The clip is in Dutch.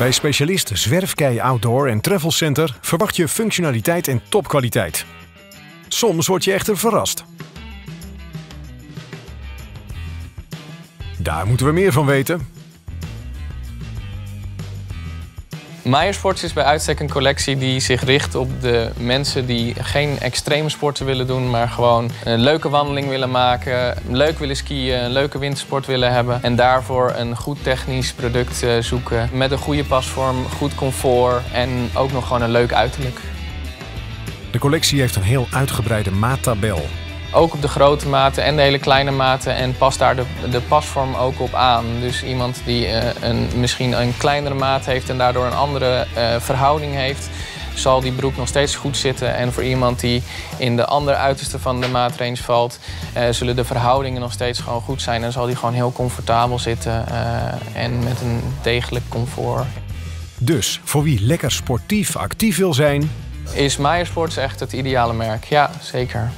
Bij specialist Zwerfkei Outdoor en Travel Center verwacht je functionaliteit en topkwaliteit. Soms word je echter verrast. Daar moeten we meer van weten. Meijersports is bij uitstek een collectie die zich richt op de mensen die geen extreme sporten willen doen, maar gewoon een leuke wandeling willen maken, leuk willen skiën, een leuke wintersport willen hebben en daarvoor een goed technisch product eh, zoeken met een goede pasvorm, goed comfort en ook nog gewoon een leuk uiterlijk. De collectie heeft een heel uitgebreide maattabel. Ook op de grote maten en de hele kleine maten en past daar de, de pasvorm ook op aan. Dus iemand die uh, een, misschien een kleinere maat heeft en daardoor een andere uh, verhouding heeft, zal die broek nog steeds goed zitten. En voor iemand die in de andere uiterste van de maatrange valt, uh, zullen de verhoudingen nog steeds gewoon goed zijn. En zal die gewoon heel comfortabel zitten en met een degelijk comfort. Dus voor wie lekker sportief actief wil zijn, is Meijersports echt het ideale merk. Ja, zeker.